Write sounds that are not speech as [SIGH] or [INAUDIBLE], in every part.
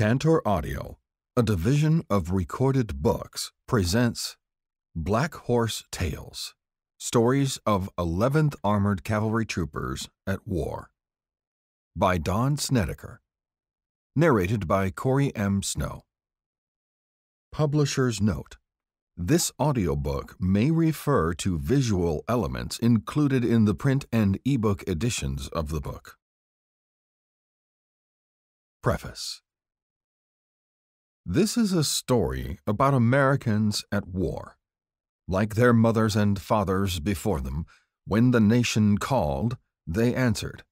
Tantor Audio, a division of recorded books, presents Black Horse Tales Stories of 11th Armored Cavalry Troopers at War by Don Snedeker. Narrated by Corey M. Snow. Publisher's Note This audiobook may refer to visual elements included in the print and ebook editions of the book. Preface This is a story about Americans at war. Like their mothers and fathers before them, when the nation called, they answered.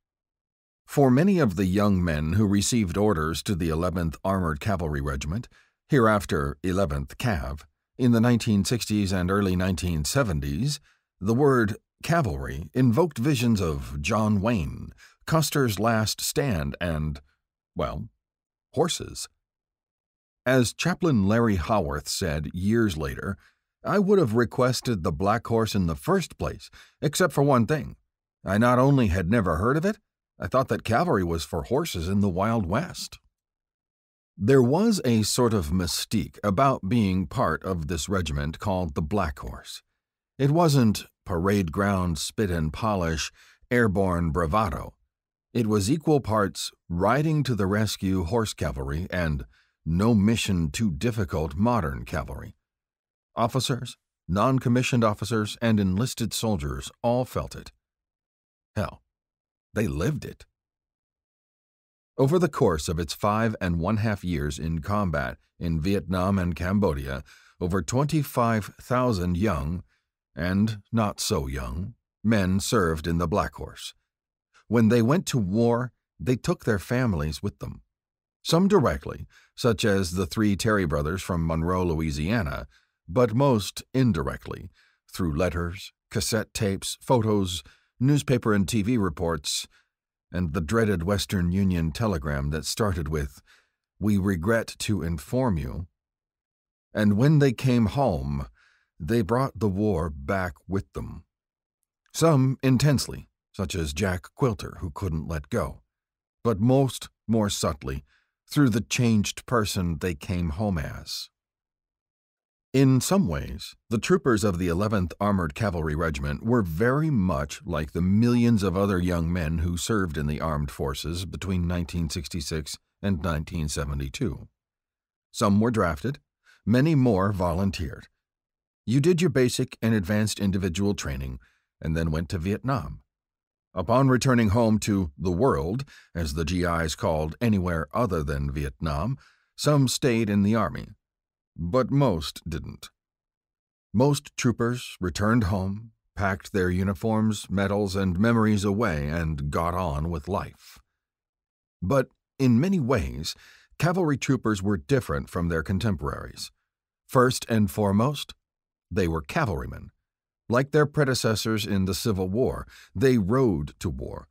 For many of the young men who received orders to the 11th Armored Cavalry Regiment, hereafter 11th Cav, in the 1960s and early 1970s, the word cavalry invoked visions of John Wayne, Custer's Last Stand, and, well, horses. As Chaplain Larry Howarth said years later, I would have requested the black horse in the first place, except for one thing. I not only had never heard of it, I thought that cavalry was for horses in the Wild West. There was a sort of mystique about being part of this regiment called the Black Horse. It wasn't parade ground spit and polish, airborne bravado. It was equal parts riding to the rescue horse cavalry and no mission too difficult modern cavalry. Officers, non commissioned officers, and enlisted soldiers all felt it. Hell, they lived it. Over the course of its five and one half years in combat in Vietnam and Cambodia, over 25,000 young, and not so young, men served in the Black Horse. When they went to war, they took their families with them. Some directly, such as the three Terry brothers from Monroe, Louisiana, but most indirectly, through letters, cassette tapes, photos, newspaper and TV reports, and the dreaded Western Union telegram that started with, We regret to inform you. And when they came home, they brought the war back with them. Some intensely, such as Jack Quilter, who couldn't let go, but most more subtly, through the changed person they came home as. In some ways, the troopers of the 11th Armored Cavalry Regiment were very much like the millions of other young men who served in the armed forces between 1966 and 1972. Some were drafted, many more volunteered. You did your basic and advanced individual training and then went to Vietnam. Upon returning home to the world, as the GIs called anywhere other than Vietnam, some stayed in the Army. But most didn't. Most troopers returned home, packed their uniforms, medals, and memories away, and got on with life. But in many ways, cavalry troopers were different from their contemporaries. First and foremost, they were cavalrymen like their predecessors in the Civil War, they rode to war,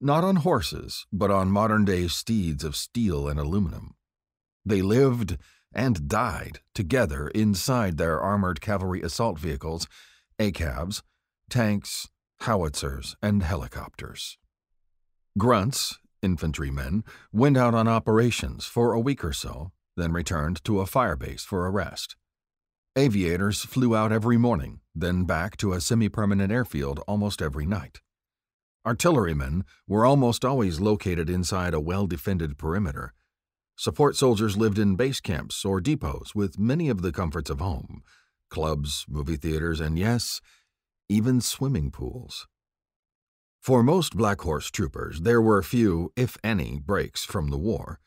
not on horses, but on modern day steeds of steel and aluminum. They lived and died together inside their armored cavalry assault vehicles, ACAVs, tanks, howitzers, and helicopters. Grunts, infantrymen, went out on operations for a week or so, then returned to a firebase for a rest. Aviators flew out every morning, then back to a semi permanent airfield almost every night. Artillerymen were almost always located inside a well defended perimeter. Support soldiers lived in base camps or depots with many of the comforts of home clubs, movie theaters, and yes, even swimming pools. For most Black Horse troopers, there were few, if any, breaks from the war.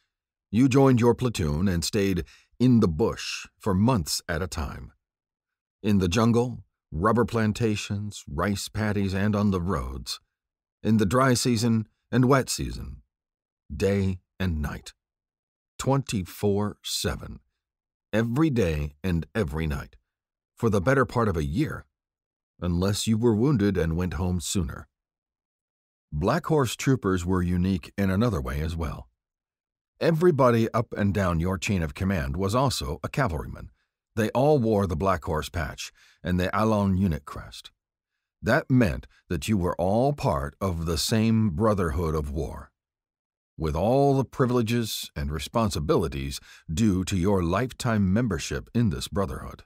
You joined your platoon and stayed in the bush for months at a time. In the jungle, rubber plantations, rice paddies, and on the roads. In the dry season and wet season. Day and night. 24 7. Every day and every night. For the better part of a year. Unless you were wounded and went home sooner. Black Horse troopers were unique in another way as well. Everybody up and down your chain of command was also a cavalryman. They all wore the Black Horse patch and the Allons unit crest. That meant that you were all part of the same brotherhood of war. with all the privileges and responsibilities due to your lifetime membership in this brotherhood.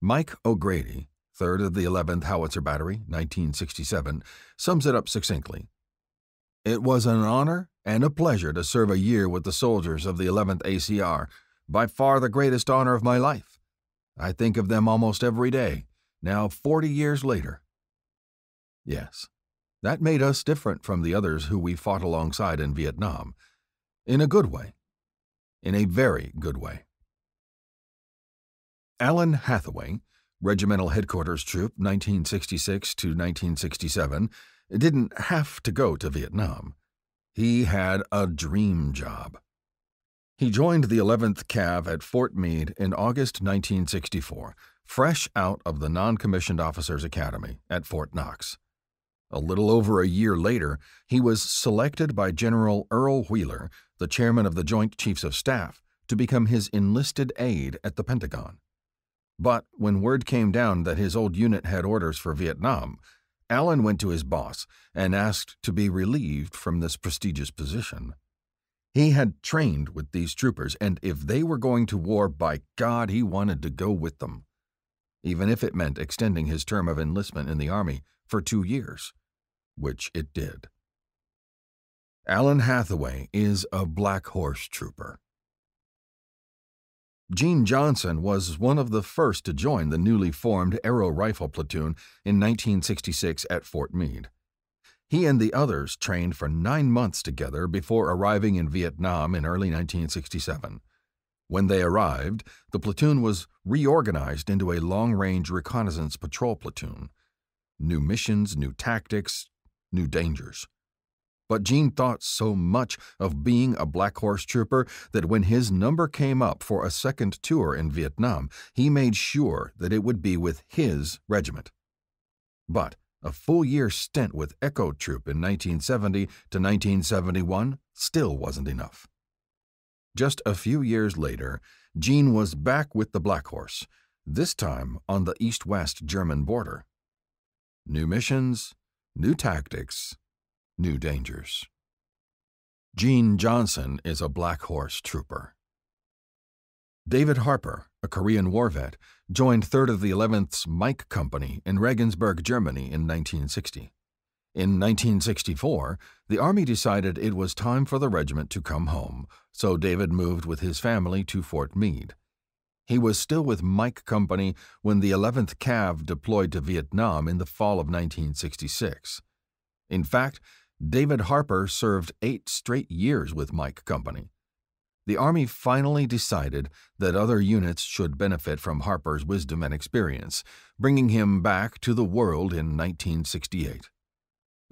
Mike O'Grady, 3rd of the 11th Howitzer Battery, 1967, sums it up succinctly. It was an honor and a pleasure to serve a year with the soldiers of the 11th ACR, by far the greatest honor of my life. I think of them almost every day, now 40 years later. Yes, that made us different from the others who we fought alongside in Vietnam. In a good way. In a very good way. Alan Hathaway, Regimental Headquarters Troop 1966 to 1967, didn't have to go to Vietnam. He had a dream job. He joined the 11th Cav at Fort Meade in August 1964, fresh out of the Non Commissioned Officers Academy at Fort Knox. A little over a year later, he was selected by General Earl Wheeler, the chairman of the Joint Chiefs of Staff, to become his enlisted aide at the Pentagon. But when word came down that his old unit had orders for Vietnam, Alan went to his boss and asked to be relieved from this prestigious position. He had trained with these troopers, and if they were going to war, by God, he wanted to go with them, even if it meant extending his term of enlistment in the Army for two years which it did. Alan Hathaway is a Black Horse Trooper. Gene Johnson was one of the first to join the newly formed Aero Rifle Platoon in 1966 at Fort Meade. He and the others trained for nine months together before arriving in Vietnam in early 1967. When they arrived, the platoon was reorganized into a long range reconnaissance patrol platoon. New missions, new tactics, new dangers. But Gene thought so much of being a Black Horse Trooper that when his number came up for a second tour in Vietnam, he made sure that it would be with his regiment. But a full year stint with Echo Troop in 1970 to 1971 still wasn't enough. Just a few years later, Gene was back with the Black Horse, this time on the east west German border. New missions, new tactics, new dangers. Gene Johnson is a Black Horse trooper. David Harper, a Korean war vet, joined 3rd of the 11th's Mike Company in Regensburg, Germany in 1960. In 1964, the Army decided it was time for the regiment to come home, so David moved with his family to Fort Meade. He was still with Mike Company when the 11th Cav deployed to Vietnam in the fall of 1966. In fact, David Harper served eight straight years with Mike Company. The Army finally decided that other units should benefit from Harper's wisdom and experience, bringing him back to the world in 1968.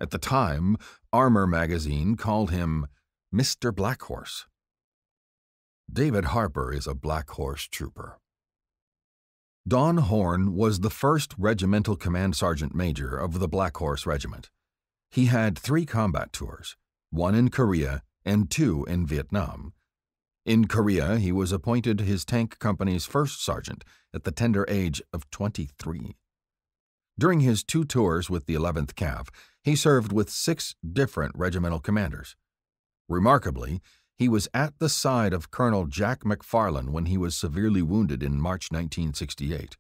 At the time, Armor magazine called him Mr. Blackhorse. David Harper is a Black Horse trooper. Don Horn was the first regimental command sergeant major of the Black Horse Regiment. He had three combat tours, one in Korea and two in Vietnam. In Korea, he was appointed his tank company's first sergeant at the tender age of 23. During his two tours with the 11th Cav, he served with six different regimental commanders. Remarkably, he was at the side of Colonel Jack McFarland when he was severely wounded in March 1968.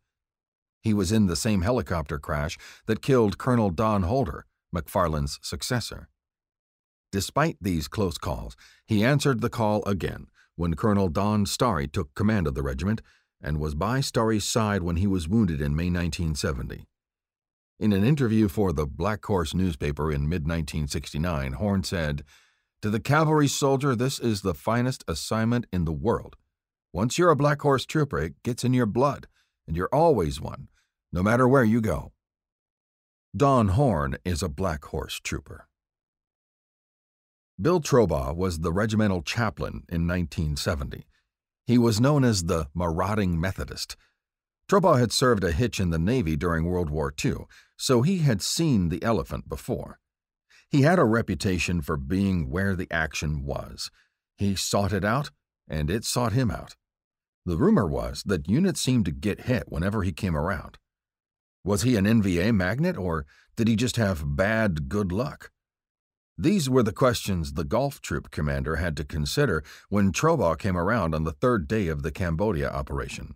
He was in the same helicopter crash that killed Colonel Don Holder, McFarland's successor. Despite these close calls, he answered the call again when Colonel Don Starry took command of the regiment and was by Starry's side when he was wounded in May 1970. In an interview for the Black Horse newspaper in mid 1969, Horn said, to the cavalry soldier, this is the finest assignment in the world. Once you're a Black Horse trooper, it gets in your blood, and you're always one, no matter where you go. Don Horn is a Black Horse trooper. Bill Trobaugh was the regimental chaplain in 1970. He was known as the marauding Methodist. Trobaugh had served a hitch in the Navy during World War II, so he had seen the elephant before. He had a reputation for being where the action was. He sought it out, and it sought him out. The rumor was that units seemed to get hit whenever he came around. Was he an NVA magnet, or did he just have bad good luck? These were the questions the Golf Troop commander had to consider when Trobaugh came around on the third day of the Cambodia operation.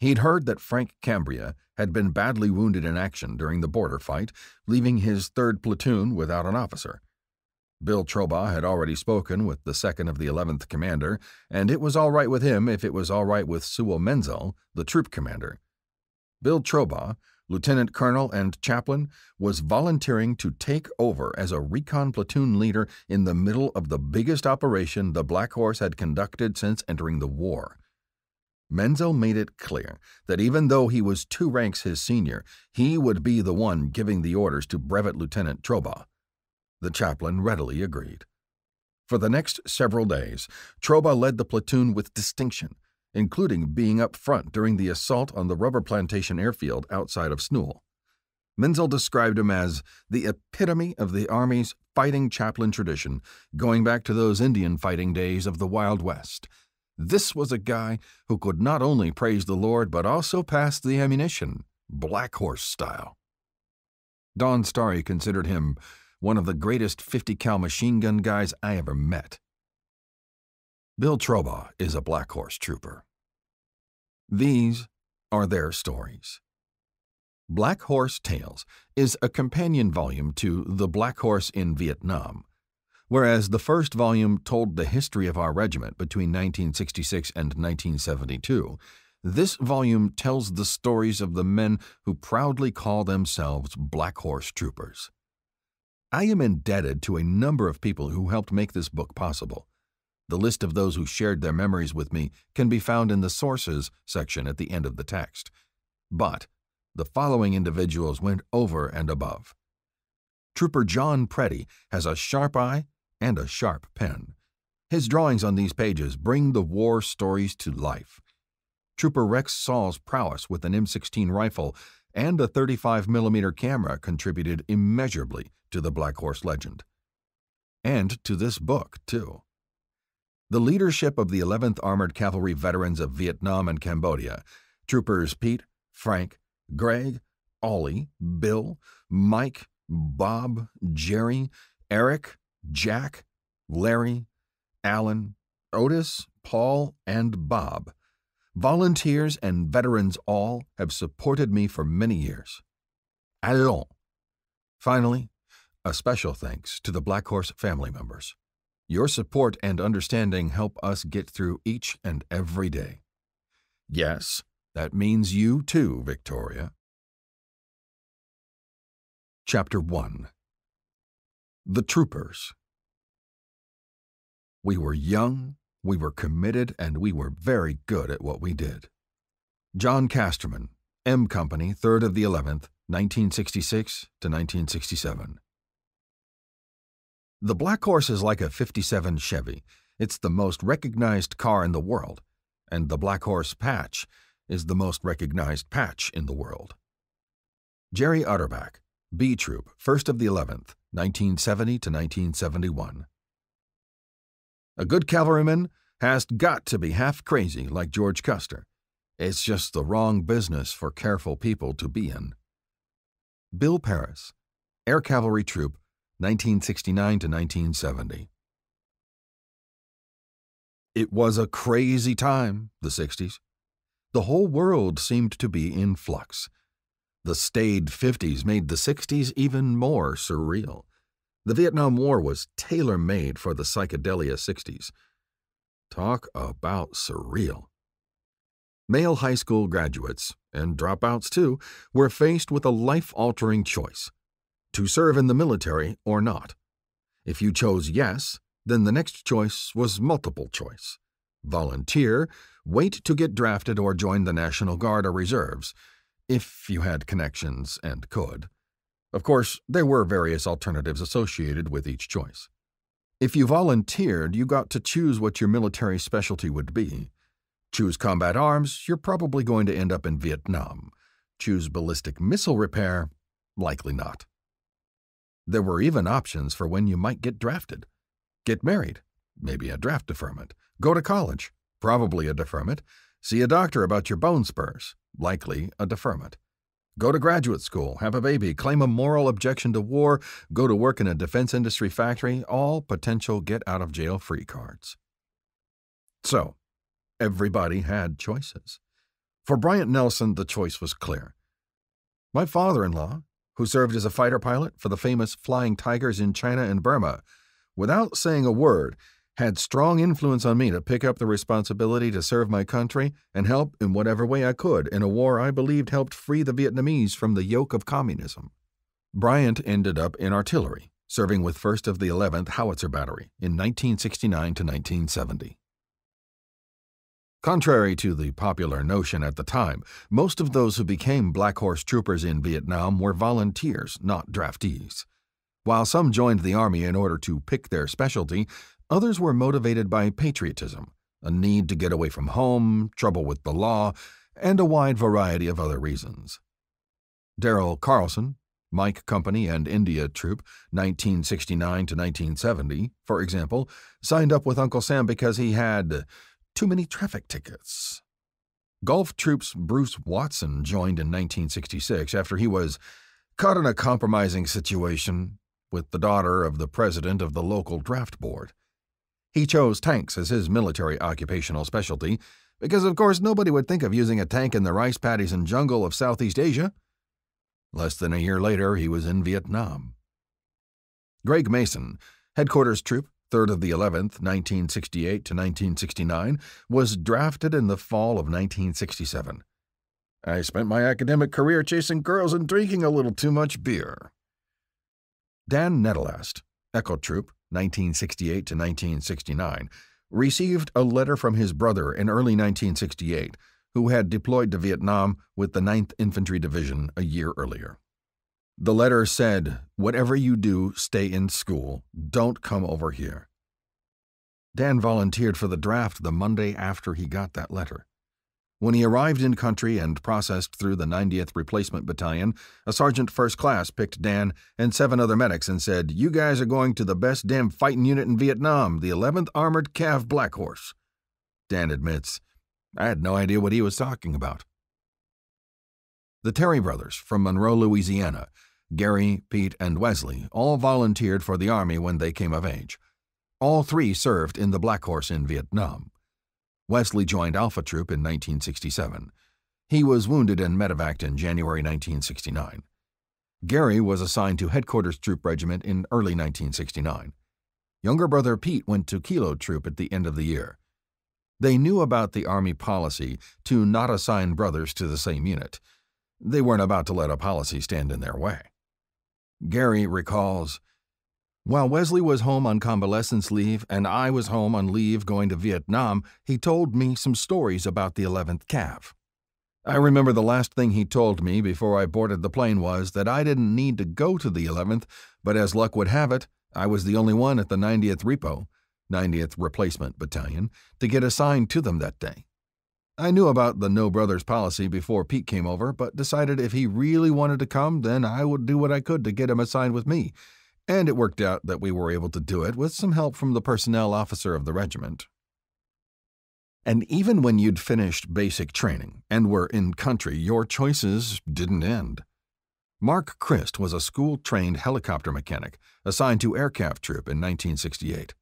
He'd heard that Frank Cambria had been badly wounded in action during the border fight, leaving his third platoon without an officer. Bill Trobaugh had already spoken with the 2nd of the 11th Commander, and it was all right with him if it was all right with Sewall Menzel, the troop commander. Bill Trobaugh, lieutenant colonel and chaplain, was volunteering to take over as a recon platoon leader in the middle of the biggest operation the Black Horse had conducted since entering the war. Menzel made it clear that even though he was two ranks his senior, he would be the one giving the orders to Brevet Lieutenant Trobaugh. The chaplain readily agreed. For the next several days, Trobaugh led the platoon with distinction including being up front during the assault on the rubber plantation airfield outside of Snuol. Menzel described him as the epitome of the Army's fighting chaplain tradition, going back to those Indian fighting days of the Wild West. This was a guy who could not only praise the Lord but also pass the ammunition, Black Horse style. Don Starry considered him one of the greatest 50 cal machine gun guys I ever met. Bill Trobaugh is a Black Horse trooper. These are their stories. Black Horse Tales is a companion volume to The Black Horse in Vietnam, whereas the first volume told the history of our regiment between 1966 and 1972. This volume tells the stories of the men who proudly call themselves Black Horse Troopers. I am indebted to a number of people who helped make this book possible. The list of those who shared their memories with me can be found in the Sources section at the end of the text. But the following individuals went over and above. Trooper John Preddy has a sharp eye and a sharp pen. His drawings on these pages bring the war stories to life. Trooper Rex Saul's prowess with an M16 rifle and a 35 millimeter camera contributed immeasurably to the Black Horse legend. And to this book, too. The leadership of the 11th Armored Cavalry veterans of Vietnam and Cambodia, Troopers Pete, Frank, Greg, Ollie, Bill, Mike, Bob, Jerry, Eric, Jack, Larry, Alan, Otis, Paul, and Bob. Volunteers and veterans all have supported me for many years. Allons! Finally, a special thanks to the Black Horse family members. Your support and understanding help us get through each and every day. Yes, that means you too, Victoria. Chapter 1 The Troopers We were young, we were committed, and we were very good at what we did. John Casterman, M Company, 3rd of the 11th, 1966 to 1967. The Black Horse is like a 57 Chevy. It's the most recognized car in the world, and the Black Horse patch is the most recognized patch in the world. Jerry Utterback, B Troop, 1st of the 11th, 1970 to 1971. A good cavalryman has got to be half crazy like George Custer. It's just the wrong business for careful people to be in. Bill Paris, Air Cavalry Troop, 1969 to 1970. It was a crazy time, the 60s. The whole world seemed to be in flux. The staid 50s made the 60s even more surreal. The Vietnam War was tailor made for the psychedelia 60s. Talk about surreal. Male high school graduates, and dropouts too, were faced with a life altering choice to serve in the military or not. If you chose yes, then the next choice was multiple choice. Volunteer, wait to get drafted or join the National Guard or Reserves, if you had connections and could. Of course, there were various alternatives associated with each choice. If you volunteered, you got to choose what your military specialty would be. Choose combat arms, you're probably going to end up in Vietnam. Choose ballistic missile repair, likely not. There were even options for when you might get drafted. Get married, maybe a draft deferment. Go to college, probably a deferment. See a doctor about your bone spurs, likely a deferment. go to graduate school, have a baby, claim a moral objection to war, go to work in a defense industry factory, all potential get out of jail free cards. So, everybody had choices. For Bryant Nelson, the choice was clear. My father in law, who served as a fighter pilot for the famous Flying Tigers in China and Burma, without saying a word, had strong influence on me to pick up the responsibility to serve my country and help in whatever way I could in a war I believed helped free the Vietnamese from the yoke of communism. Bryant ended up in artillery, serving with 1st of the 11th Howitzer Battery in 1969 to 1970. Contrary to the popular notion at the time, most of those who became Black Horse troopers in Vietnam were volunteers, not draftees. While some joined the Army in order to pick their specialty, others were motivated by patriotism, a need to get away from home, trouble with the law, and a wide variety of other reasons. Daryl Carlson, Mike Company and India Troop, 1969 to 1970, for example, signed up with Uncle Sam because he had too many traffic tickets. Golf Troops Bruce Watson joined in 1966 after he was caught in a compromising situation with the daughter of the president of the local draft board. He chose tanks as his military occupational specialty because, of course, nobody would think of using a tank in the rice paddies and jungle of Southeast Asia. Less than a year later, he was in Vietnam. Greg Mason, headquarters troop, 3rd of the 11th, 1968 to 1969, was drafted in the fall of 1967. I spent my academic career chasing girls and drinking a little too much beer. Dan Nettelast, Echo Troop, 1968 to 1969, received a letter from his brother in early 1968, who had deployed to Vietnam with the 9th Infantry Division a year earlier. The letter said, Whatever you do, stay in school. Don't come over here. Dan volunteered for the draft the Monday after he got that letter. When he arrived in country and processed through the 90th Replacement Battalion, a sergeant first class picked Dan and seven other medics and said, You guys are going to the best damn fighting unit in Vietnam, the 11th Armored Cav Black Horse. Dan admits, I had no idea what he was talking about. The Terry brothers from Monroe, Louisiana, Gary, Pete, and Wesley all volunteered for the Army when they came of age. All three served in the Black Horse in Vietnam. Wesley joined Alpha Troop in 1967. He was wounded and medevaced in January 1969. Gary was assigned to Headquarters Troop Regiment in early 1969. Younger brother Pete went to Kilo Troop at the end of the year. They knew about the Army policy to not assign brothers to the same unit. They weren't about to let a policy stand in their way. Gary recalls While Wesley was home on convalescence leave and I was home on leave going to Vietnam, he told me some stories about the 11th Cav. I remember the last thing he told me before I boarded the plane was that I didn't need to go to the 11th, but as luck would have it, I was the only one at the 90th Repo, 90th Replacement Battalion, to get assigned to them that day. I knew about the No Brothers policy before Pete came over, but decided if he really wanted to come, then I would do what I could to get him assigned with me. And it worked out that we were able to do it with some help from the personnel officer of the regiment. And even when you'd finished basic training and were in country, your choices didn't end. Mark Christ was a school trained helicopter mechanic assigned to Aircraft Troop in 1968.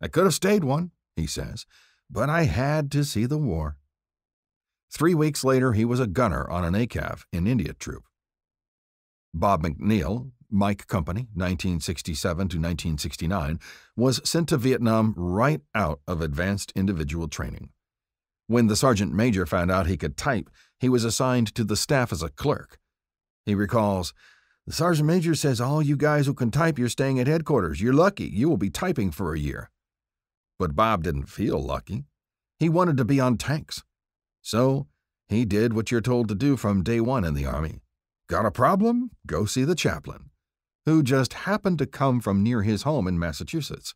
I could have stayed one, he says, but I had to see the war. Three weeks later, he was a gunner on an ACAV in India Troop. Bob McNeil, Mike Company, 1967 to 1969, was sent to Vietnam right out of advanced individual training. When the sergeant major found out he could type, he was assigned to the staff as a clerk. He recalls, The sergeant major says all you guys who can type, you're staying at headquarters. You're lucky. You will be typing for a year. But Bob didn't feel lucky. He wanted to be on tanks. So he did what you're told to do from day one in the Army. Got a problem? Go see the chaplain, who just happened to come from near his home in Massachusetts.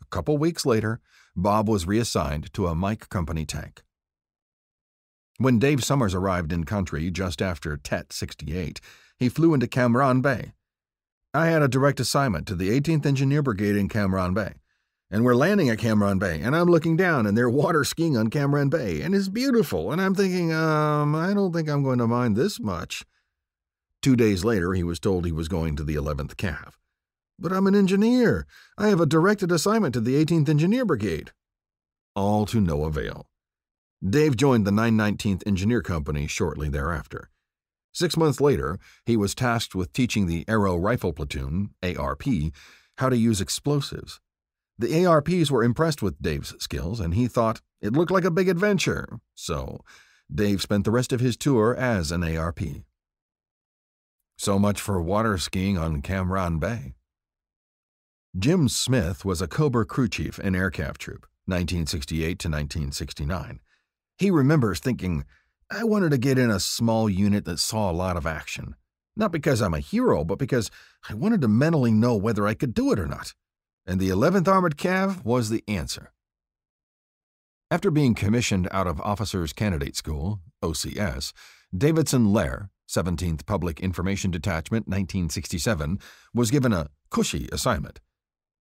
A couple weeks later, Bob was reassigned to a Mike Company tank. When Dave Summers arrived in country just after Tet 68, he flew into Cam Ranh Bay. I had a direct assignment to the 18th Engineer Brigade in Cam Ranh Bay and we're landing at Cam Ranh Bay, and I'm looking down, and they're water skiing on Cam Ranh Bay, and it's beautiful. And I'm thinking, um, I don't think I'm going to mind this much. Two days later, he was told he was going to the 11th Cav. But I'm an engineer. I have a directed assignment to the 18th Engineer Brigade. All to no avail. Dave joined the 919th Engineer Company shortly thereafter. Six months later, he was tasked with teaching the Aero Rifle Platoon, ARP, how to use explosives. The ARPs were impressed with Dave's skills, and he thought it looked like a big adventure, so Dave spent the rest of his tour as an ARP. So much for water skiing on Cam Ranh Bay. Jim Smith was a Cobra crew chief in Aircraft Troop, 1968 to 1969. He remembers thinking, I wanted to get in a small unit that saw a lot of action. Not because I'm a hero, but because I wanted to mentally know whether I could do it or not. And the 11th Armored Cav was the answer. After being commissioned out of Officers Candidate School, OCS, Davidson Lair, 17th Public Information Detachment, 1967, was given a cushy assignment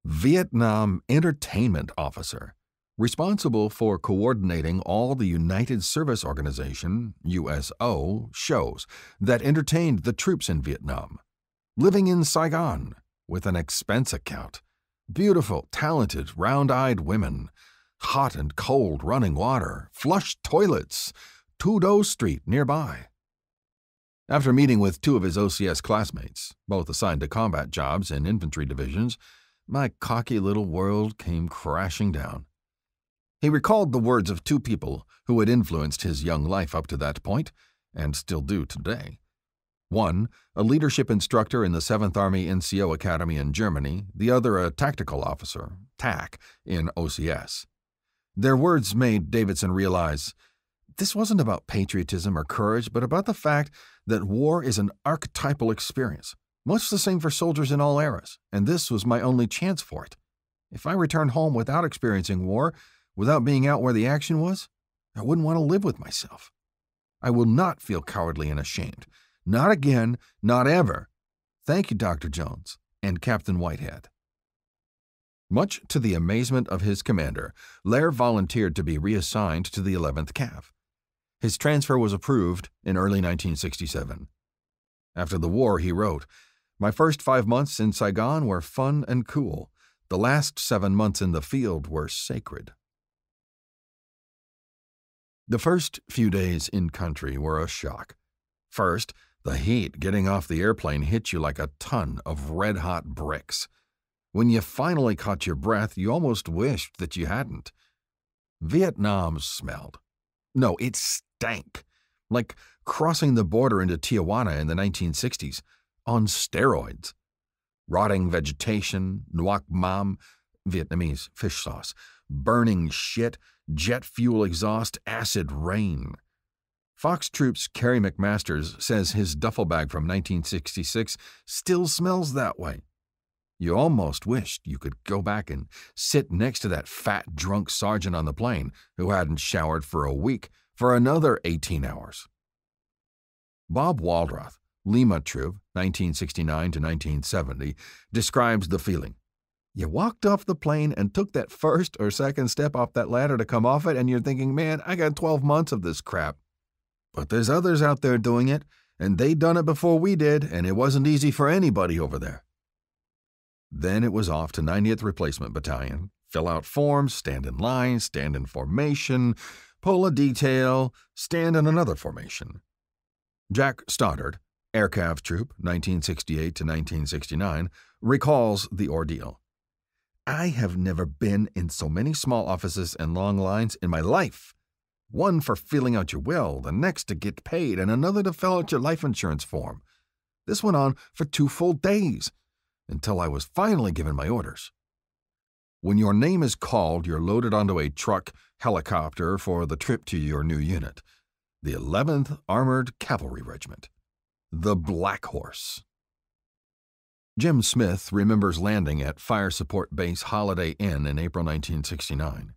Vietnam Entertainment Officer, responsible for coordinating all the United Service Organization USO shows that entertained the troops in Vietnam. Living in Saigon with an expense account, beautiful, talented, round-eyed women, hot and cold running water, flush toilets, Tudo Street nearby. After meeting with two of his OCS classmates, both assigned to combat jobs in infantry divisions, my cocky little world came crashing down. He recalled the words of two people who had influenced his young life up to that point, and still do today. One, a leadership instructor in the 7th Army NCO Academy in Germany, the other a tactical officer, TAC, in OCS. Their words made Davidson realize this wasn't about patriotism or courage, but about the fact that war is an archetypal experience, much the same for soldiers in all eras, and this was my only chance for it. If I returned home without experiencing war, without being out where the action was, I wouldn't want to live with myself. I will not feel cowardly and ashamed. Not again, not ever. Thank you, Dr. Jones and Captain Whitehead. Much to the amazement of his commander, Lair volunteered to be reassigned to the 11th Cav. His transfer was approved in early 1967. After the war, he wrote, my first five months in Saigon were fun and cool. The last seven months in the field were sacred. The first few days in country were a shock. First, the heat getting off the airplane hit you like a ton of red hot bricks. When you finally caught your breath, you almost wished that you hadn't. Vietnam smelled. No, it stank. Like crossing the border into Tijuana in the 1960s on steroids. Rotting vegetation, nuoc mam, Vietnamese fish sauce, burning shit, jet fuel exhaust, acid rain. Fox Troops Kerry McMasters says his duffel bag from 1966 still smells that way. You almost wished you could go back and sit next to that fat, drunk sergeant on the plane who hadn't showered for a week for another 18 hours. Bob Waldroth, Lima Troop, 1969 to 1970, describes the feeling. You walked off the plane and took that first or second step off that ladder to come off it, and you're thinking, man, I got 12 months of this crap. But there's others out there doing it, and they done it before we did, and it wasn't easy for anybody over there. Then it was off to 90th Replacement Battalion, fill out forms, stand in line, stand in formation, pull a detail, stand in another formation. Jack Stoddard, Aircav Troop, 1968 to 1969, recalls the ordeal. I have never been in so many small offices and long lines in my life. One for filling out your will, the next to get paid, and another to fill out your life insurance form. This went on for two full days, until I was finally given my orders. When your name is called, you're loaded onto a truck helicopter for the trip to your new unit, the 11th Armored Cavalry Regiment. The Black Horse. Jim Smith remembers landing at Fire Support Base Holiday Inn in April 1969.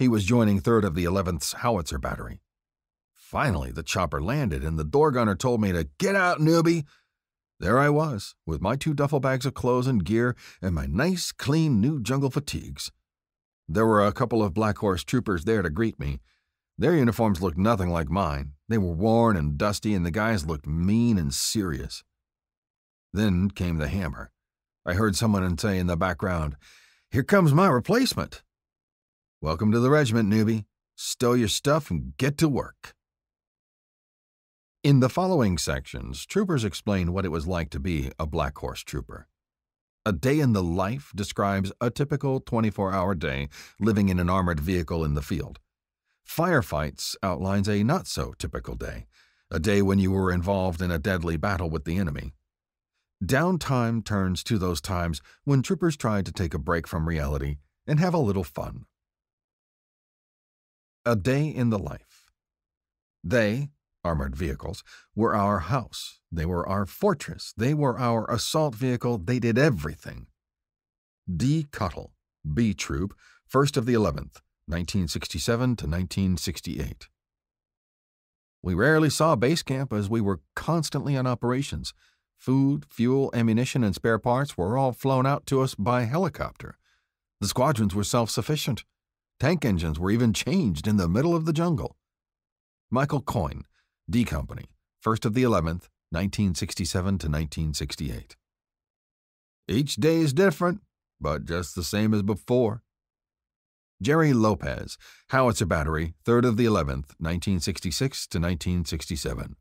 He was joining 3rd of the 11th Howitzer Battery. Finally, the chopper landed, and the door gunner told me to get out, newbie. There I was, with my two duffel bags of clothes and gear and my nice, clean new jungle fatigues. There were a couple of Black Horse troopers there to greet me, their uniforms looked nothing like mine. They were worn and dusty, and the guys looked mean and serious. Then came the hammer. I heard someone say in the background, Here comes my replacement. Welcome to the regiment, newbie. Stow your stuff and get to work. In the following sections, troopers explain what it was like to be a Black Horse trooper. A day in the life describes a typical 24 hour day living in an armored vehicle in the field. Firefights outlines a not so typical day, a day when you were involved in a deadly battle with the enemy. Downtime turns to those times when troopers try to take a break from reality and have a little fun. A day in the life. They, armored vehicles, were our house. They were our fortress. They were our assault vehicle. They did everything. D. Cuttle, B Troop, 1st of the 11th, 1967 to 1968. We rarely saw base camp as we were constantly on operations. Food, fuel, ammunition, and spare parts were all flown out to us by helicopter. The squadrons were self sufficient. Tank engines were even changed in the middle of the jungle. Michael Coyne, D Company, 1st of the 11th, 1967 to 1968. Each day is different, but just the same as before. Jerry Lopez, Howitzer Battery, 3rd of the 11th, 1966 to 1967.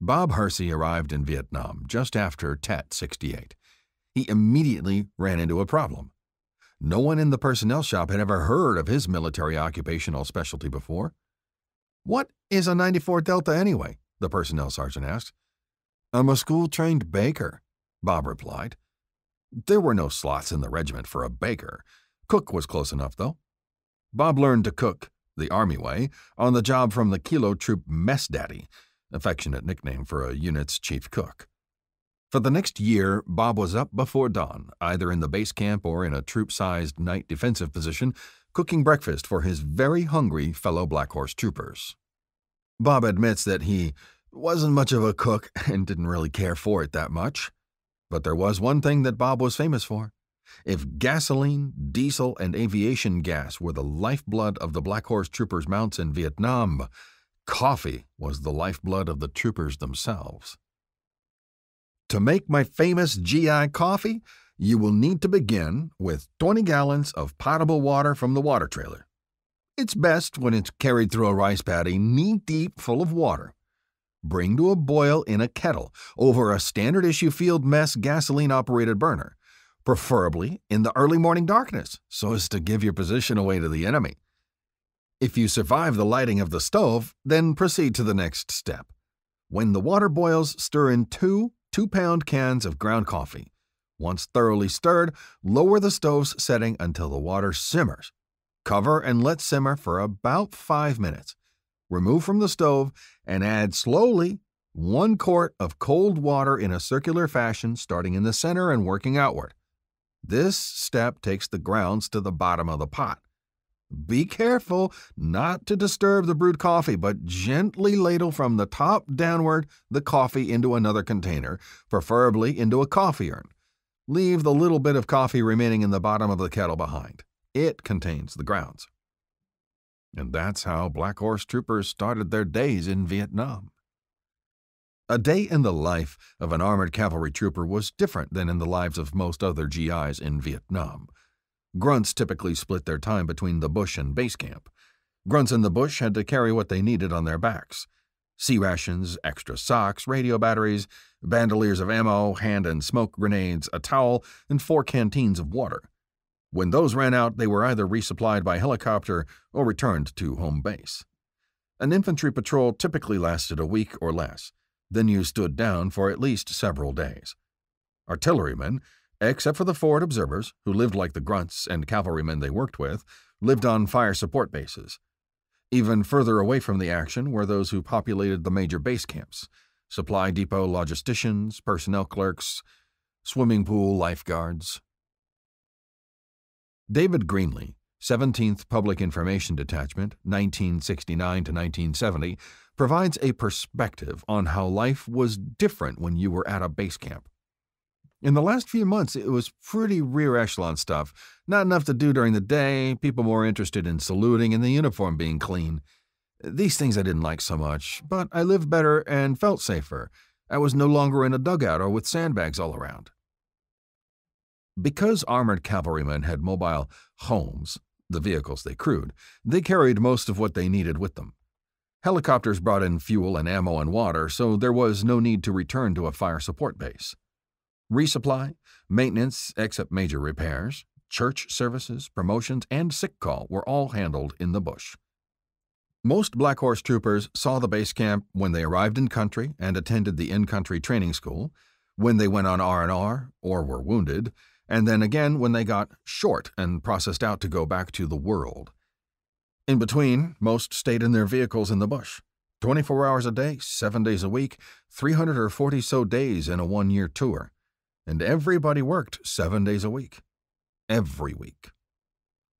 Bob Hersey arrived in Vietnam just after Tet 68. He immediately ran into a problem. No one in the personnel shop had ever heard of his military occupational specialty before. What is a 94 Delta anyway? the personnel sergeant asked. I'm a school trained baker, Bob replied. There were no slots in the regiment for a baker. Cook was close enough, though. Bob learned to cook, the Army way, on the job from the Kilo Troop Mess Daddy, affectionate nickname for a unit's chief cook. For the next year, Bob was up before dawn, either in the base camp or in a troop sized night defensive position, cooking breakfast for his very hungry fellow Black Horse troopers. Bob admits that he wasn't much of a cook [LAUGHS] and didn't really care for it that much. But there was one thing that Bob was famous for. If gasoline, diesel, and aviation gas were the lifeblood of the Black Horse Troopers' mounts in Vietnam, coffee was the lifeblood of the troopers themselves. To make my famous GI coffee, you will need to begin with 20 gallons of potable water from the water trailer. It's best when it's carried through a rice paddy knee deep full of water. Bring to a boil in a kettle over a standard issue field mess gasoline operated burner, preferably in the early morning darkness so as to give your position away to the enemy. If you survive the lighting of the stove, then proceed to the next step. When the water boils, stir in two two pound cans of ground coffee. Once thoroughly stirred, lower the stove's setting until the water simmers. Cover and let simmer for about five minutes. Remove from the stove and add slowly one quart of cold water in a circular fashion, starting in the center and working outward. This step takes the grounds to the bottom of the pot. Be careful not to disturb the brewed coffee, but gently ladle from the top downward the coffee into another container, preferably into a coffee urn. Leave the little bit of coffee remaining in the bottom of the kettle behind. It contains the grounds. And that's how Black Horse Troopers started their days in Vietnam. A day in the life of an armored cavalry trooper was different than in the lives of most other GIs in Vietnam. Grunts typically split their time between the bush and base camp. Grunts in the bush had to carry what they needed on their backs C rations, extra socks, radio batteries, bandoliers of ammo, hand and smoke grenades, a towel, and four canteens of water. When those ran out, they were either resupplied by helicopter or returned to home base. An infantry patrol typically lasted a week or less. Then you stood down for at least several days. Artillerymen, except for the forward observers, who lived like the grunts and cavalrymen they worked with, lived on fire support bases. Even further away from the action were those who populated the major base camps supply depot logisticians, personnel clerks, swimming pool lifeguards. David Greenlee, 17th Public Information Detachment, 1969 to 1970, provides a perspective on how life was different when you were at a base camp. In the last few months, it was pretty rear echelon stuff. Not enough to do during the day, people more interested in saluting and the uniform being clean. These things I didn't like so much, but I lived better and felt safer. I was no longer in a dugout or with sandbags all around. Because armored cavalrymen had mobile homes, the vehicles they crewed, they carried most of what they needed with them. Helicopters brought in fuel and ammo and water, so there was no need to return to a fire support base. Resupply, maintenance, except major repairs, church services, promotions, and sick call were all handled in the bush. Most Black Horse troopers saw the base camp when they arrived in country and attended the in-country training school, when they went on R&R or were wounded, and then again when they got short and processed out to go back to the world. In between, most stayed in their vehicles in the bush. 24 hours a day, 7 days a week, 340 so days in a one-year tour. And everybody worked 7 days a week. Every week.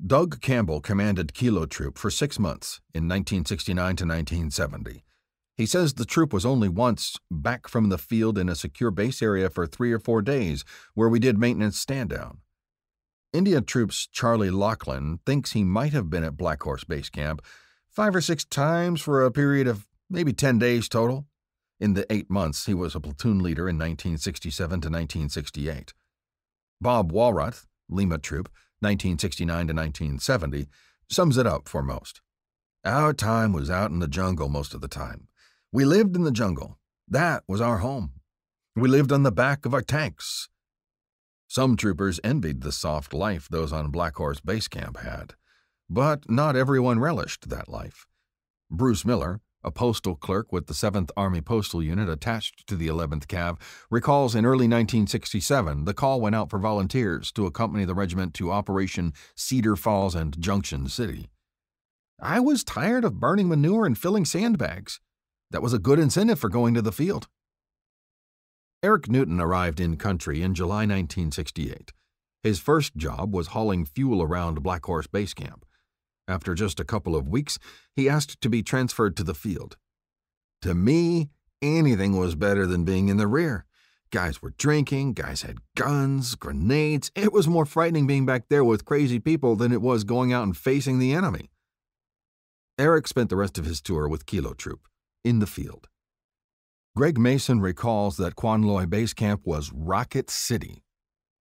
Doug Campbell commanded Kilo Troop for six months in 1969 to 1970. He says the troop was only once back from the field in a secure base area for three or four days, where we did maintenance stand down. India Troop's Charlie Lachlan thinks he might have been at Black Horse Base Camp five or six times for a period of maybe 10 days total. In the eight months he was a platoon leader in 1967 to 1968. Bob Walrath, Lima Troop, 1969 to 1970, sums it up for most. Our time was out in the jungle most of the time. We lived in the jungle. That was our home. We lived on the back of our tanks. Some troopers envied the soft life those on Black Horse Base Camp had, but not everyone relished that life. Bruce Miller, a postal clerk with the 7th Army Postal Unit attached to the 11th Cav, recalls in early 1967 the call went out for volunteers to accompany the regiment to Operation Cedar Falls and Junction City. I was tired of burning manure and filling sandbags. That was a good incentive for going to the field. Eric Newton arrived in country in July 1968. His first job was hauling fuel around Black Horse Base Camp. After just a couple of weeks, he asked to be transferred to the field. To me, anything was better than being in the rear. Guys were drinking, guys had guns, grenades. It was more frightening being back there with crazy people than it was going out and facing the enemy. Eric spent the rest of his tour with Kilo Troop, in the field. Greg Mason recalls that Quan Loi Base Camp was Rocket City.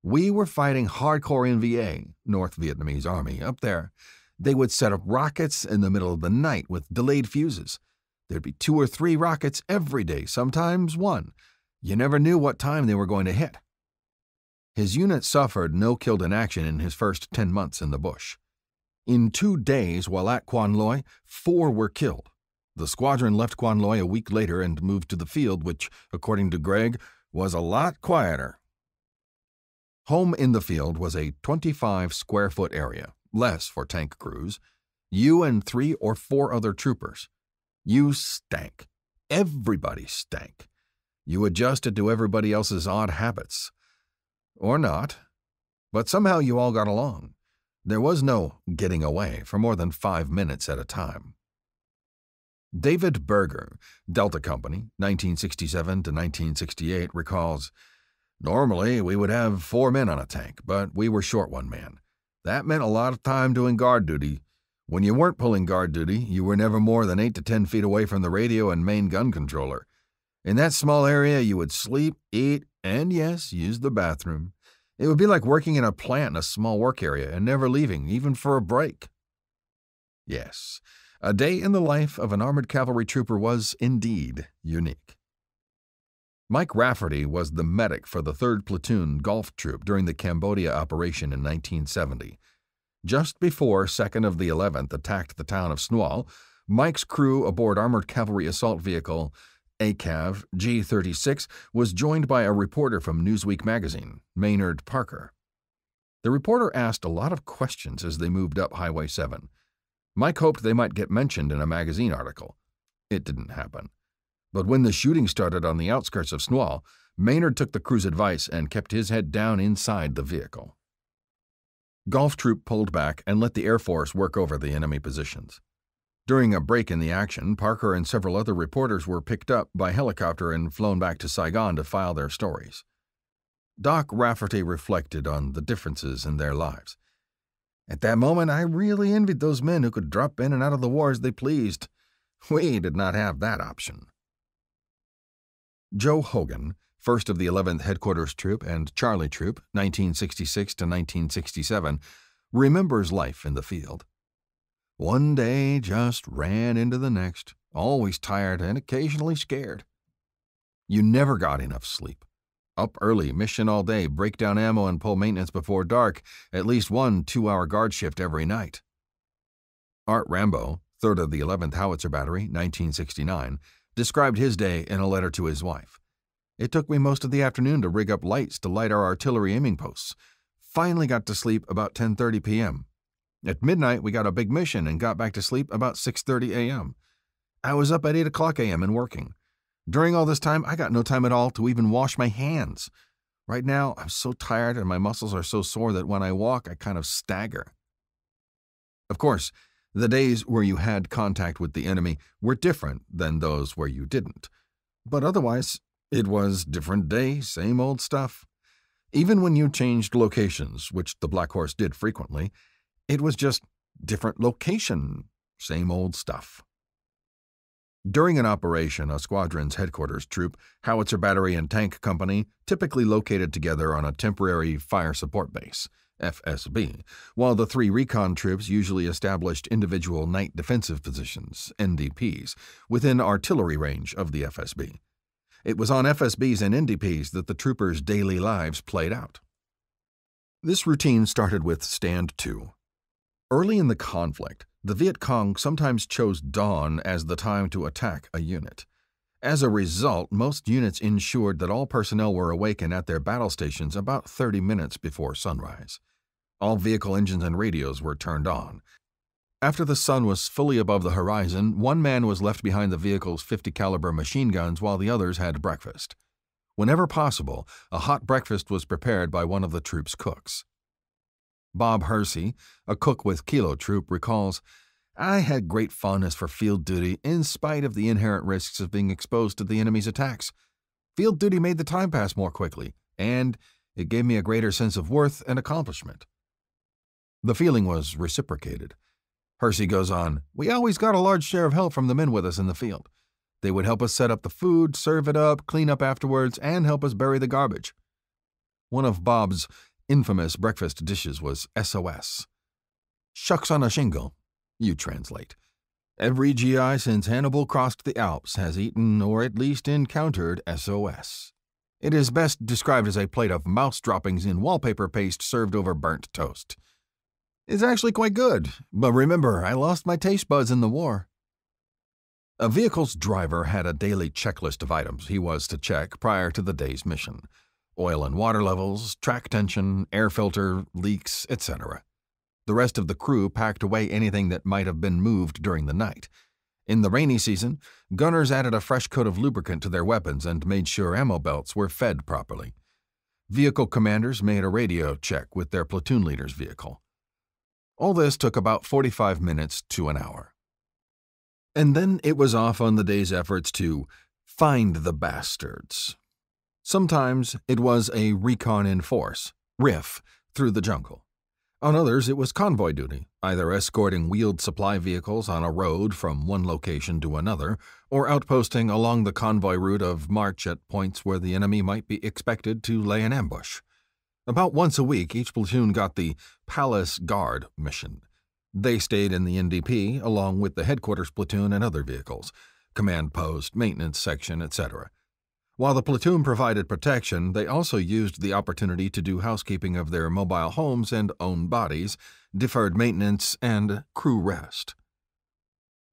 We were fighting hardcore NVA, North Vietnamese Army, up there, they would set up rockets in the middle of the night with delayed fuses. There'd be two or three rockets every day, sometimes one. You never knew what time they were going to hit. His unit suffered no killed in action in his first 10 months in the bush. In two days while at Quan Loi, four were killed. The squadron left Quan Loi a week later and moved to the field, which, according to Greg, was a lot quieter. Home in the field was a 25 square foot area, less for tank crews, you and three or four other troopers. You stank. Everybody stank. You adjusted to everybody else's odd habits. Or not. But somehow you all got along. There was no getting away for more than five minutes at a time. David Berger, Delta Company, 1967 to 1968, recalls Normally, we would have four men on a tank, but we were short one man. That meant a lot of time doing guard duty. When you weren't pulling guard duty, you were never more than 8 to 10 feet away from the radio and main gun controller. In that small area, you would sleep, eat, and yes, use the bathroom. It would be like working in a plant in a small work area and never leaving, even for a break. Yes, a day in the life of an armored cavalry trooper was indeed unique. Mike Rafferty was the medic for the 3rd Platoon Golf Troop during the Cambodia operation in 1970. Just before 2nd of the 11th attacked the town of Snuol, Mike's crew aboard armored cavalry assault vehicle ACAV G36 was joined by a reporter from Newsweek magazine, Maynard Parker. The reporter asked a lot of questions as they moved up Highway 7. Mike hoped they might get mentioned in a magazine article. It didn't happen. But when the shooting started on the outskirts of Snuol, Maynard took the crew's advice and kept his head down inside the vehicle. Golf Troop pulled back and let the Air Force work over the enemy positions. During a break in the action, Parker and several other reporters were picked up by helicopter and flown back to Saigon to file their stories. Doc Rafferty reflected on the differences in their lives. At that moment, I really envied those men who could drop in and out of the war as they pleased. We did not have that option. Joe Hogan, 1st of the 11th Headquarters Troop and Charlie Troop, 1966 to 1967, remembers life in the field. One day just ran into the next, always tired and occasionally scared. You never got enough sleep. Up early, mission all day, break down ammo and pull maintenance before dark, at least one two hour guard shift every night. Art Rambo, 3rd of the 11th Howitzer Battery, 1969, described his day in a letter to his wife. It took me most of the afternoon to rig up lights to light our artillery aiming posts. Finally got to sleep about 10:30 p.m. At midnight, we got a big mission and got back to sleep about 6:30 a.m. I was up at 8 o'clock a.m. and working. During all this time, I got no time at all to even wash my hands. Right now, I'm so tired and my muscles are so sore that when I walk, I kind of stagger. Of course, the days where you had contact with the enemy were different than those where you didn't. But otherwise, it was different day, same old stuff. Even when you changed locations, which the Black Horse did frequently, it was just different location, same old stuff. During an operation, a squadron's headquarters troop, howitzer battery, and tank company typically located together on a temporary fire support base, FSB, while the three recon troops usually established individual night defensive positions, NDPs, within artillery range of the FSB. It was on FSBs and NDPs that the troopers' daily lives played out. This routine started with Stand To. Early in the conflict, the Viet Cong sometimes chose dawn as the time to attack a unit. As a result, most units ensured that all personnel were awakened at their battle stations about 30 minutes before sunrise. All vehicle engines and radios were turned on, after the sun was fully above the horizon, one man was left behind the vehicle's 50 caliber machine guns while the others had breakfast. Whenever possible, a hot breakfast was prepared by one of the troop's cooks. Bob Hersey, a cook with Kilo Troop, recalls, I had great fondness for field duty in spite of the inherent risks of being exposed to the enemy's attacks. Field duty made the time pass more quickly, and it gave me a greater sense of worth and accomplishment. The feeling was reciprocated. Hersey goes on, We always got a large share of help from the men with us in the field. They would help us set up the food, serve it up, clean up afterwards, and help us bury the garbage. One of Bob's infamous breakfast dishes was SOS. Shucks on a shingle, you translate. Every GI since Hannibal crossed the Alps has eaten or at least encountered SOS. It is best described as a plate of mouse droppings in wallpaper paste served over burnt toast. It's actually quite good, but remember, I lost my taste buds in the war. A vehicle's driver had a daily checklist of items he was to check prior to the day's mission oil and water levels, track tension, air filter, leaks, etc. The rest of the crew packed away anything that might have been moved during the night. In the rainy season, gunners added a fresh coat of lubricant to their weapons and made sure ammo belts were fed properly. Vehicle commanders made a radio check with their platoon leader's vehicle. All this took about 45 minutes to an hour. And then it was off on the day's efforts to find the bastards. Sometimes it was a recon in force, RIF, through the jungle. On others, it was convoy duty, either escorting wheeled supply vehicles on a road from one location to another, or outposting along the convoy route of march at points where the enemy might be expected to lay an ambush. About once a week, each platoon got the Palace Guard mission. They stayed in the NDP along with the headquarters platoon and other vehicles, command post, maintenance section, etc. While the platoon provided protection, they also used the opportunity to do housekeeping of their mobile homes and own bodies, deferred maintenance, and crew rest.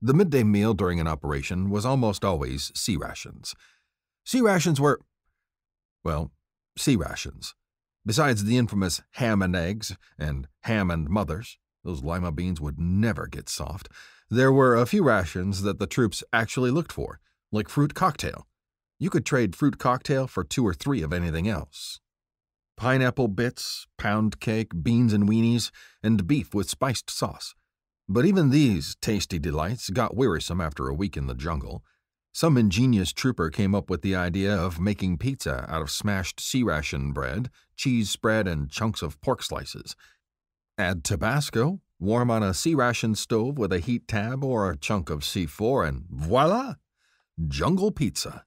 The midday meal during an operation was almost always C rations. C rations were, well, C rations. Besides the infamous ham and eggs and ham and mothers, those lima beans would never get soft, there were a few rations that the troops actually looked for, like fruit cocktail. You could trade fruit cocktail for two or three of anything else. Pineapple bits, pound cake, beans and weenies, and beef with spiced sauce. But even these tasty delights got wearisome after a week in the jungle. Some ingenious trooper came up with the idea of making pizza out of smashed C ration bread, cheese spread, and chunks of pork slices. Add Tabasco, warm on a C ration stove with a heat tab or a chunk of C4, and voila! Jungle pizza.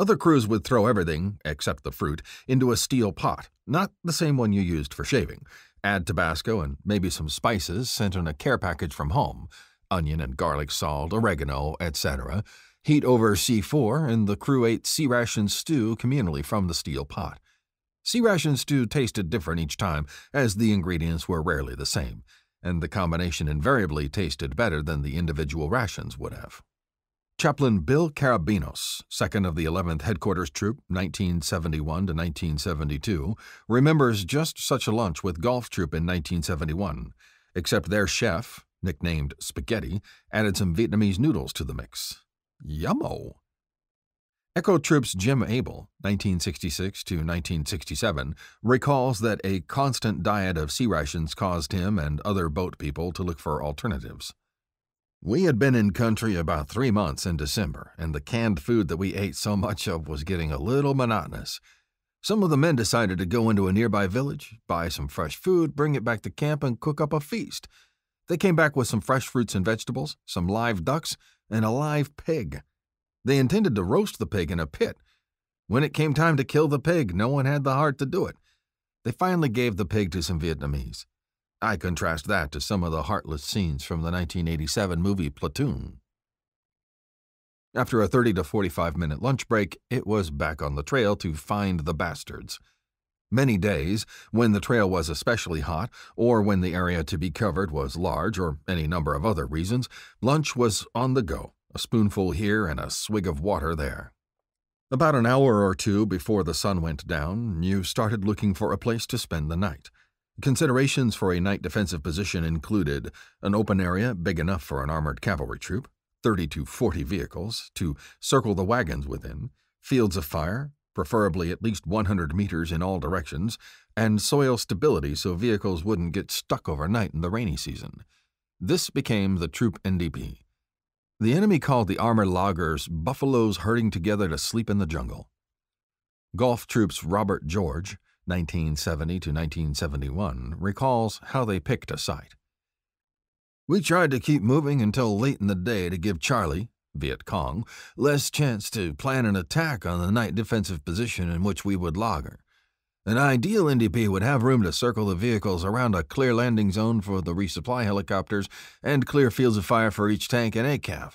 Other crews would throw everything, except the fruit, into a steel pot, not the same one you used for shaving, add Tabasco and maybe some spices sent in a care package from home onion and garlic salt, oregano, etc. Heat over C4, and the crew ate C ration stew communally from the steel pot. C ration stew tasted different each time, as the ingredients were rarely the same, and the combination invariably tasted better than the individual rations would have. Chaplain Bill Carabinos, 2nd of the 11th Headquarters Troop, 1971 to 1972, remembers just such a lunch with Golf Troop in 1971, except their chef, nicknamed Spaghetti, added some Vietnamese noodles to the mix. Yummo! Echo Troop's Jim Abel, 1966 to 1967, recalls that a constant diet of C rations caused him and other boat people to look for alternatives. We had been in country about three months in December, and the canned food that we ate so much of was getting a little monotonous. Some of the men decided to go into a nearby village, buy some fresh food, bring it back to camp, and cook up a feast. They came back with some fresh fruits and vegetables, some live ducks, and a live pig. They intended to roast the pig in a pit. When it came time to kill the pig, no one had the heart to do it. They finally gave the pig to some Vietnamese. I contrast that to some of the heartless scenes from the 1987 movie Platoon. After a 30 to 45 minute lunch break, it was back on the trail to find the bastards. Many days, when the trail was especially hot, or when the area to be covered was large, or any number of other reasons, lunch was on the go, a spoonful here and a swig of water there. About an hour or two before the sun went down, you started looking for a place to spend the night. Considerations for a night defensive position included an open area big enough for an armored cavalry troop, 30 to 40 vehicles, to circle the wagons within, fields of fire, preferably at least 100 meters in all directions, and soil stability so vehicles wouldn't get stuck overnight in the rainy season. This became the Troop NDP. The enemy called the armored loggers buffaloes herding together to sleep in the jungle. Golf Troops Robert George, 1970 to 1971, recalls how they picked a site. We tried to keep moving until late in the day to give Charlie, Viet Cong, less chance to plan an attack on the night defensive position in which we would lager. An ideal NDP would have room to circle the vehicles around a clear landing zone for the resupply helicopters and clear fields of fire for each tank and ACAV.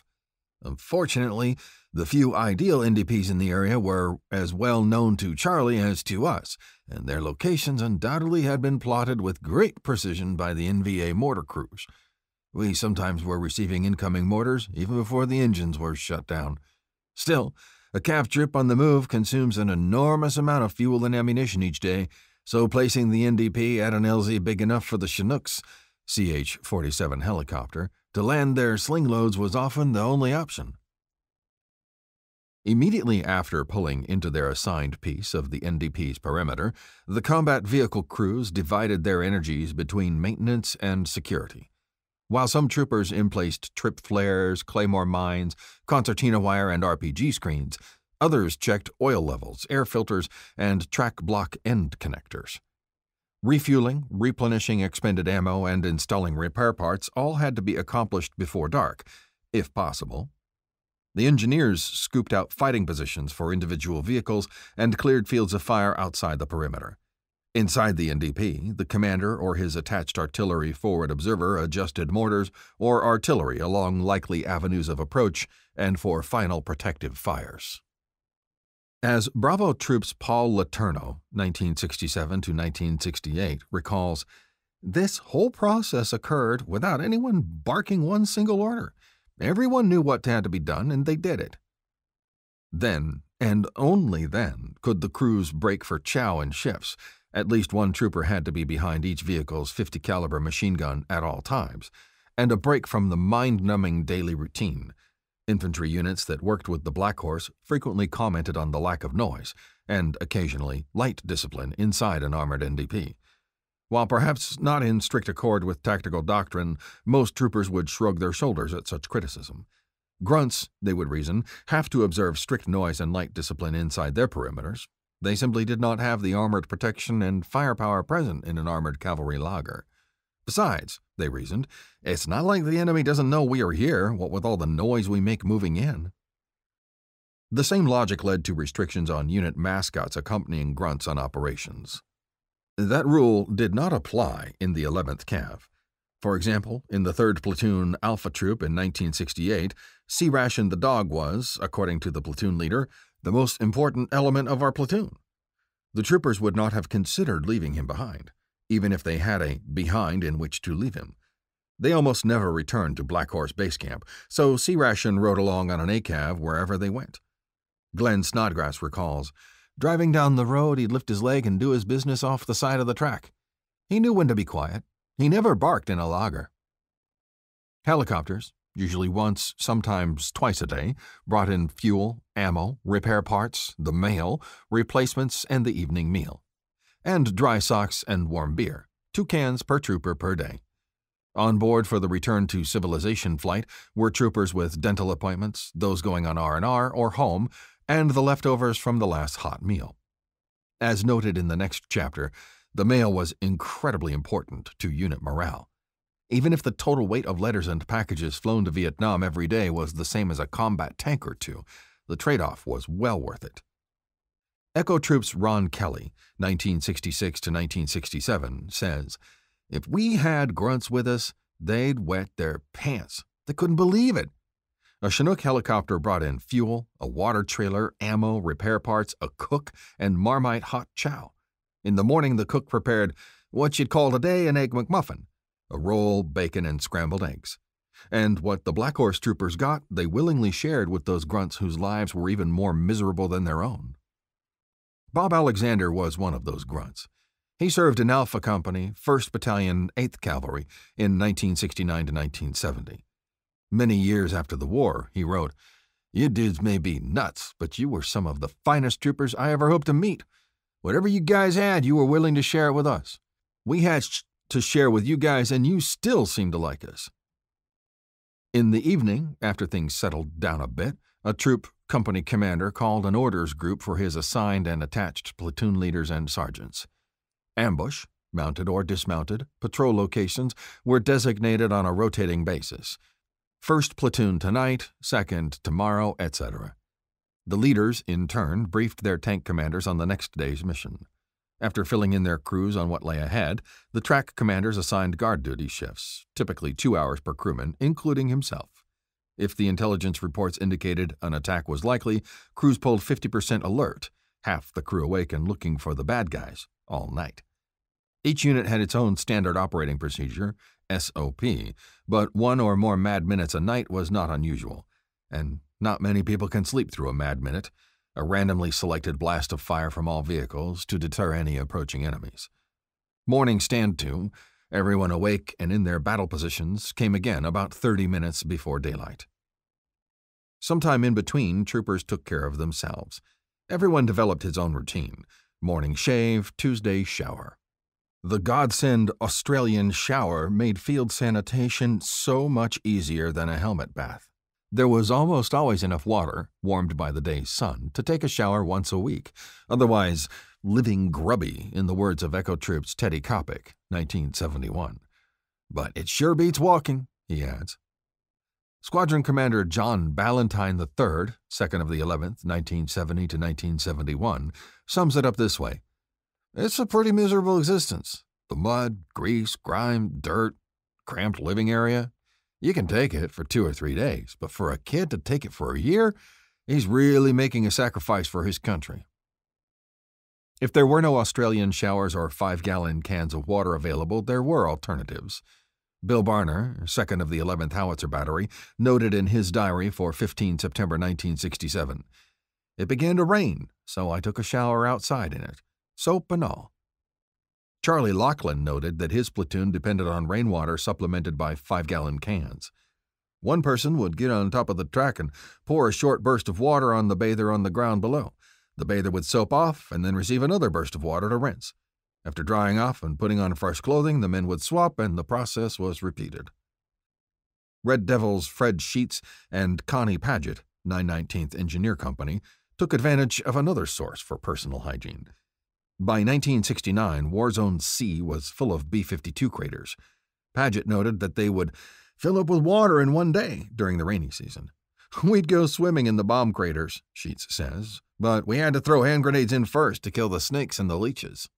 Unfortunately, the few ideal NDPs in the area were as well known to Charlie as to us, and their locations undoubtedly had been plotted with great precision by the NVA mortar crews. We sometimes were receiving incoming mortars even before the engines were shut down. Still, a CAV trip on the move consumes an enormous amount of fuel and ammunition each day, so placing the NDP at an LZ big enough for the Chinooks, CH 47 helicopter, to land their sling loads was often the only option. Immediately after pulling into their assigned piece of the NDP's perimeter, the combat vehicle crews divided their energies between maintenance and security. While some troopers emplaced trip flares, claymore mines, concertina wire, and RPG screens, others checked oil levels, air filters, and track block end connectors. Refueling, replenishing expended ammo, and installing repair parts all had to be accomplished before dark, if possible, the engineers scooped out fighting positions for individual vehicles and cleared fields of fire outside the perimeter. Inside the NDP, the commander or his attached artillery forward observer adjusted mortars or artillery along likely avenues of approach and for final protective fires. As Bravo Troops Paul Laterno, 1967 to 1968, recalls, this whole process occurred without anyone barking one single order. Everyone knew what had to be done, and they did it. Then, and only then, could the crews break for chow and shifts. At least one trooper had to be behind each vehicle's 50 caliber machine gun at all times, and a break from the mind-numbing daily routine. Infantry units that worked with the Black Horse frequently commented on the lack of noise and occasionally light discipline inside an armored NDP. While perhaps not in strict accord with tactical doctrine, most troopers would shrug their shoulders at such criticism. Grunts, they would reason, have to observe strict noise and light discipline inside their perimeters. They simply did not have the armored protection and firepower present in an armored cavalry lager. Besides, they reasoned, it's not like the enemy doesn't know we are here, what with all the noise we make moving in. The same logic led to restrictions on unit mascots accompanying grunts on operations. That rule did not apply in the 11th Cav. For example, in the 3rd Platoon Alpha Troop in 1968, C Ration the dog was, according to the platoon leader, the most important element of our platoon. The troopers would not have considered leaving him behind, even if they had a behind in which to leave him. They almost never returned to Black Horse Base Camp, so C Ration rode along on an ACAV wherever they went. Glenn Snodgrass recalls, Driving down the road, he'd lift his leg and do his business off the side of the track. He knew when to be quiet. He never barked in a laager. Helicopters, usually once, sometimes twice a day, brought in fuel, ammo, repair parts, the mail, replacements, and the evening meal. And dry socks and warm beer, two cans per trooper per day. On board for the return to civilization flight were troopers with dental appointments, those going on R&R or home, and the leftovers from the last hot meal. As noted in the next chapter, the mail was incredibly important to unit morale. Even if the total weight of letters and packages flown to Vietnam every day was the same as a combat tank or two, the trade off was well worth it. Echo Troops Ron Kelly, 1966 to 1967, says, If we had grunts with us, they'd wet their pants. They couldn't believe it. A Chinook helicopter brought in fuel, a water trailer, ammo, repair parts, a cook, and Mermite hot chow. In the morning, the cook prepared what you'd call today an egg McMuffin a roll, bacon, and scrambled eggs. And what the Black Horse troopers got, they willingly shared with those grunts whose lives were even more miserable than their own. Bob Alexander was one of those grunts. He served in Alpha Company, 1st Battalion, 8th Cavalry, in 1969 to 1970. Many years after the war, he wrote, You dudes may be nuts, but you were some of the finest troopers I ever hoped to meet. Whatever you guys had, you were willing to share it with us. We had to share with you guys, and you still seem to like us. In the evening, after things settled down a bit, a troop company commander called an orders group for his assigned and attached platoon leaders and sergeants. Ambush, mounted or dismounted, patrol locations were designated on a rotating basis. First platoon tonight, second tomorrow, etc. The leaders, in turn, briefed their tank commanders on the next day's mission. After filling in their crews on what lay ahead, the track commanders assigned guard duty shifts, typically two hours per crewman, including himself. If the intelligence reports indicated an attack was likely, crews pulled 50% alert, half the crew awake and looking for the bad guys, all night. Each unit had its own standard operating procedure, SOP, but one or more mad minutes a night was not unusual, and not many people can sleep through a mad minute, a randomly selected blast of fire from all vehicles to deter any approaching enemies. Morning stand to, everyone awake and in their battle positions, came again about 30 minutes before daylight. Sometime in between, troopers took care of themselves. Everyone developed his own routine morning shave, Tuesday shower. The godsend Australian shower made field sanitation so much easier than a helmet bath. There was almost always enough water, warmed by the day's sun, to take a shower once a week, otherwise, living grubby, in the words of Echo Troops Teddy Kopic, 1971. But it sure beats walking, he adds. Squadron Commander John Ballantyne III, 2nd of the 11th, 1970 to 1971, sums it up this way it's a pretty miserable existence. The mud, grease, grime, dirt, cramped living area. You can take it for two or three days, but for a kid to take it for a year, he's really making a sacrifice for his country. If there were no Australian showers or five gallon cans of water available, there were alternatives. Bill Barner, 2nd of the 11th Howitzer Battery, noted in his diary for 15 September 1967 It began to rain, so I took a shower outside in it soap and all. Charlie Lachlan noted that his platoon depended on rainwater supplemented by five gallon cans. One person would get on top of the track and pour a short burst of water on the bather on the ground below. The bather would soap off and then receive another burst of water to rinse. After drying off and putting on fresh clothing, the men would swap and the process was repeated. Red Devils Fred Sheets and Connie Paget, 919th Engineer Company, took advantage of another source for personal hygiene. By 1969, Warzone C was full of B 52 craters. Paget noted that they would fill up with water in one day during the rainy season. [LAUGHS] We'd go swimming in the bomb craters, Sheets says, but we had to throw hand grenades in first to kill the snakes and the leeches.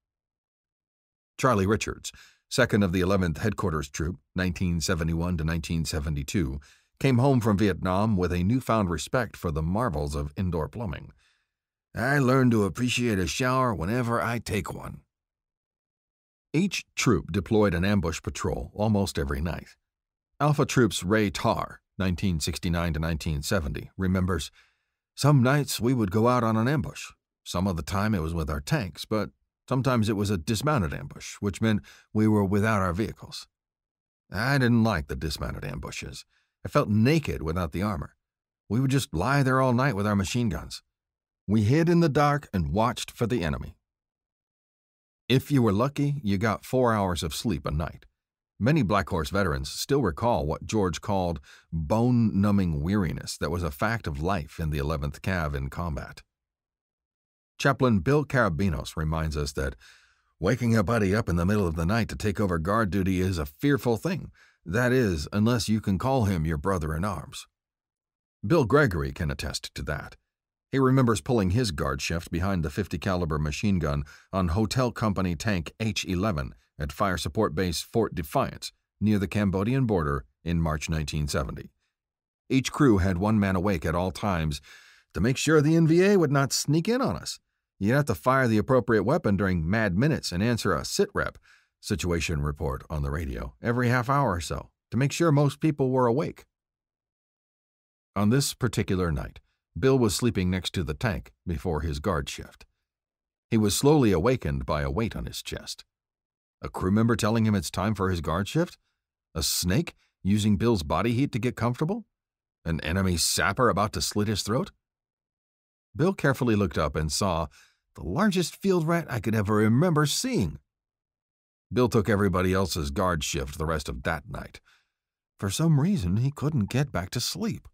Charlie Richards, 2nd of the 11th Headquarters Troop, 1971 to 1972, came home from Vietnam with a newfound respect for the marvels of indoor plumbing. I learned to appreciate a shower whenever I take one. Each troop deployed an ambush patrol almost every night. Alpha Troops Ray Tarr, 1969 to 1970, remembers Some nights we would go out on an ambush. Some of the time it was with our tanks, but sometimes it was a dismounted ambush, which meant we were without our vehicles. I didn't like the dismounted ambushes. I felt naked without the armor. We would just lie there all night with our machine guns. We hid in the dark and watched for the enemy. If you were lucky, you got four hours of sleep a night. Many Black Horse veterans still recall what George called bone numbing weariness that was a fact of life in the 11th Cav in combat. Chaplain Bill Carabinos reminds us that waking a buddy up in the middle of the night to take over guard duty is a fearful thing. That is, unless you can call him your brother in arms. Bill Gregory can attest to that. He remembers pulling his guard shift behind the 50 caliber machine gun on Hotel Company Tank H-11 at Fire Support Base Fort Defiance near the Cambodian border in March 1970. Each crew had one man awake at all times to make sure the NVA would not sneak in on us. You'd have to fire the appropriate weapon during mad minutes and answer a sit rep situation report on the radio every half hour or so to make sure most people were awake. On this particular night, Bill was sleeping next to the tank before his guard shift. He was slowly awakened by a weight on his chest. A crew member telling him it's time for his guard shift? A snake using Bill's body heat to get comfortable? An enemy sapper about to slit his throat? Bill carefully looked up and saw the largest field rat I could ever remember seeing. Bill took everybody else's guard shift the rest of that night. For some reason, he couldn't get back to sleep.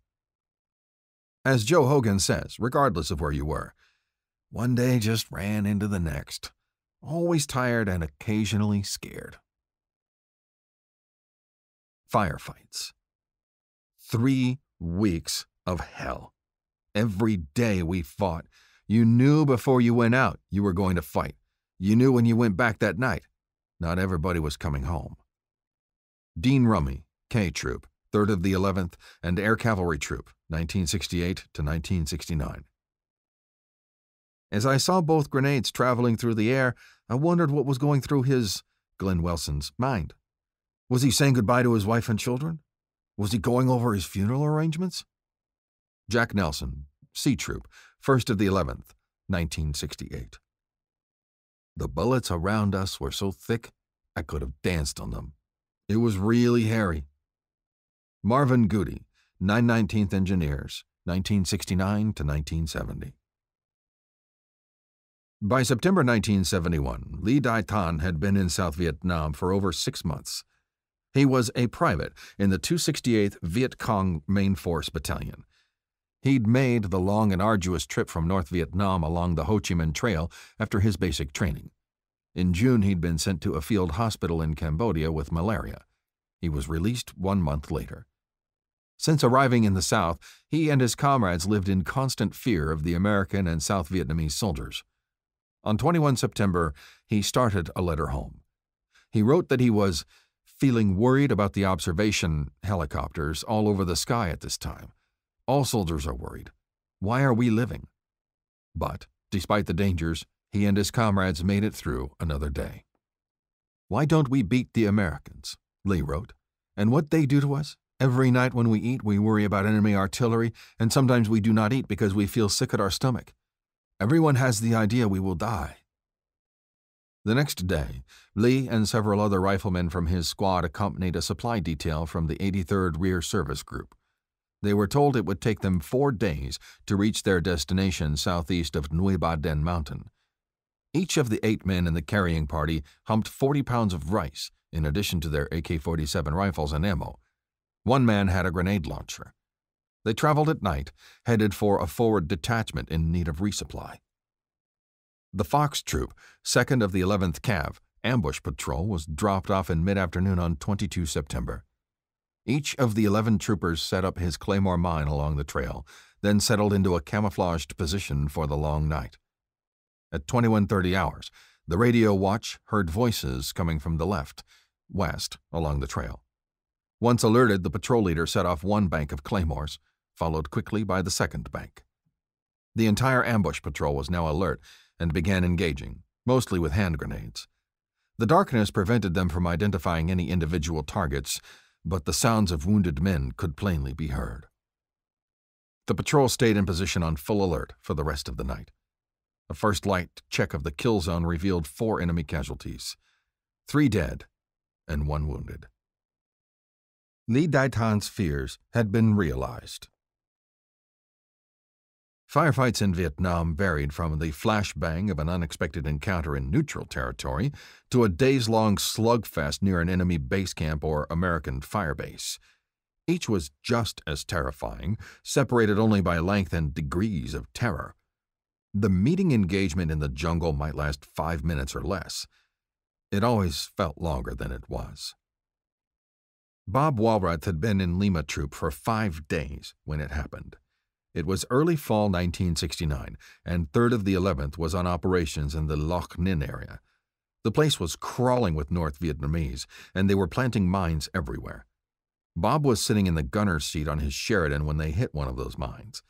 As Joe Hogan says, regardless of where you were, one day just ran into the next always tired and occasionally scared. Firefights. Three weeks of hell. Every day we fought. You knew before you went out you were going to fight. You knew when you went back that night. Not everybody was coming home. Dean Rummy, K Troop, 3rd of the 11th, and Air Cavalry Troop, 1968 to 1969. As I saw both grenades traveling through the air, I wondered what was going through his, Glenn Wilson's, mind. Was he saying goodbye to his wife and children? Was he going over his funeral arrangements? Jack Nelson, C Troop, 1st of the 11th, 1968. The bullets around us were so thick I could have danced on them. It was really hairy. Marvin Goody, 919th Engineers, 1969 to 1970. By September 1971, Lee Dai Tan had been in South Vietnam for over six months. He was a private in the 268th Viet Cong Main Force Battalion. He'd made the long and arduous trip from North Vietnam along the Ho Chi Minh Trail after his basic training. In June, he'd been sent to a field hospital in Cambodia with malaria. He was released one month later. Since arriving in the South, he and his comrades lived in constant fear of the American and South Vietnamese soldiers. On 21 September, he started a letter home. He wrote that he was feeling worried about the observation helicopters all over the sky at this time. All soldiers are worried. Why are we living? But, despite the dangers, he and his comrades made it through another day. Why don't we beat the Americans? Lee wrote. And what they do to us? Every night when we eat, we worry about enemy artillery, and sometimes we do not eat because we feel sick at our stomach. Everyone has the idea we will die. The next day, Lee and several other riflemen from his squad accompanied a supply detail from the 83rd Rear Service Group. They were told it would take them four days to reach their destination southeast of Nui Ba Den Mountain. Each of the eight men in the carrying party humped 40 pounds of rice, in addition to their AK 47 rifles and ammo. One man had a grenade launcher. They traveled at night, headed for a forward detachment in need of resupply. The Fox Troop, 2nd of the 11th Cav, ambush patrol was dropped off in mid afternoon on 22 September. Each of the 11 troopers set up his Claymore mine along the trail, then settled into a camouflaged position for the long night. At 2130 hours, the radio watch heard voices coming from the left, west, along the trail. Once alerted, the patrol leader set off one bank of claymores, followed quickly by the second bank. The entire ambush patrol was now alert and began engaging, mostly with hand grenades. The darkness prevented them from identifying any individual targets, but the sounds of wounded men could plainly be heard. The patrol stayed in position on full alert for the rest of the night. A first light check of the kill zone revealed four enemy casualties three dead and one wounded. Lee Daitan's fears had been realized. Firefights in Vietnam varied from the flashbang of an unexpected encounter in neutral territory to a days long slugfest near an enemy base camp or American firebase. Each was just as terrifying, separated only by length and degrees of terror. The meeting engagement in the jungle might last five minutes or less. It always felt longer than it was. Bob Walrath had been in Lima Troop for five days when it happened. It was early fall 1969, and 3rd of the 11th was on operations in the Loc Ninh area. The place was crawling with North Vietnamese, and they were planting mines everywhere. Bob was sitting in the gunner's seat on his Sheridan when they hit one of those mines.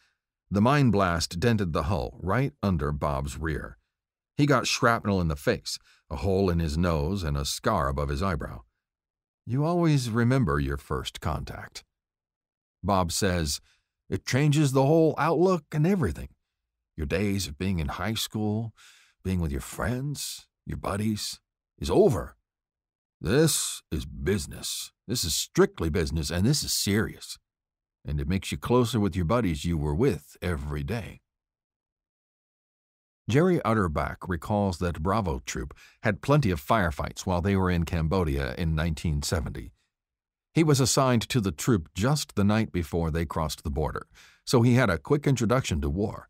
The mine blast dented the hull right under Bob's rear. He got shrapnel in the face, a hole in his nose, and a scar above his eyebrow. You always remember your first contact. Bob says, it changes the whole outlook and everything. Your days of being in high school, being with your friends, your buddies, is over. This is business. This is strictly business, and this is serious. And it makes you closer with your buddies you were with every day. Jerry Utterback recalls that Bravo Troop had plenty of firefights while they were in Cambodia in 1970. He was assigned to the troop just the night before they crossed the border, so he had a quick introduction to war.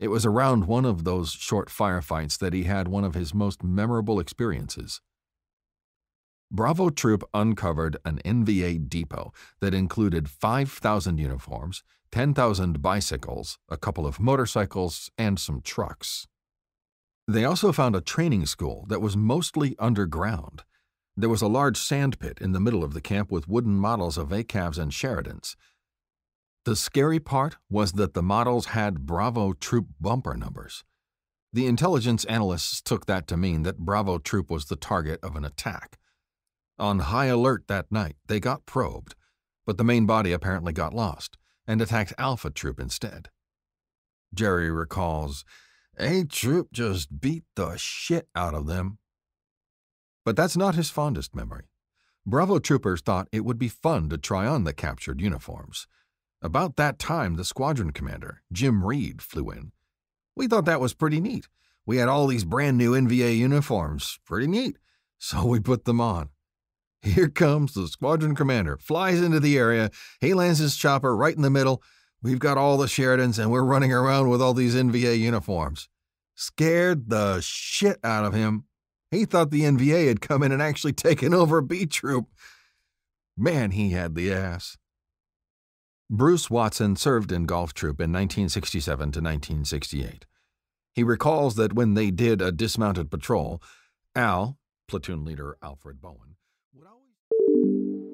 It was around one of those short firefights that he had one of his most memorable experiences. Bravo Troop uncovered an NVA depot that included 5,000 uniforms, 10,000 bicycles, a couple of motorcycles, and some trucks. They also found a training school that was mostly underground. There was a large sand pit in the middle of the camp with wooden models of ACAVs and Sheridans. The scary part was that the models had Bravo Troop bumper numbers. The intelligence analysts took that to mean that Bravo Troop was the target of an attack. On high alert that night, they got probed, but the main body apparently got lost and attacked Alpha Troop instead. Jerry recalls, A Troop just beat the shit out of them but that's not his fondest memory. Bravo troopers thought it would be fun to try on the captured uniforms. About that time, the squadron commander, Jim Reed, flew in. We thought that was pretty neat. We had all these brand new NVA uniforms. Pretty neat. So we put them on. Here comes the squadron commander, flies into the area. He lands his chopper right in the middle. We've got all the Sheridans, and we're running around with all these NVA uniforms. Scared the shit out of him. He thought the NVA had come in and actually taken over [LAUGHS] B Troop. Man, he had the ass. Bruce Watson served in Golf Troop in 1967 to 1968. He recalls that when they did a dismounted patrol, Al, platoon leader Alfred Bowen.